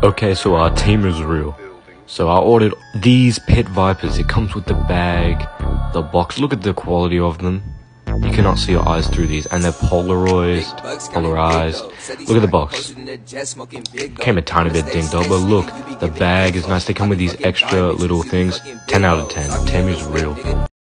Okay, so our team is real. So I ordered these pit vipers. It comes with the bag, the box. Look at the quality of them. You cannot see your eyes through these, and they're polarized. Polarized. Look at the box. Came a tiny bit dinged up, but look, the bag is nice. They come with these extra little things. 10 out of 10. Temu is real.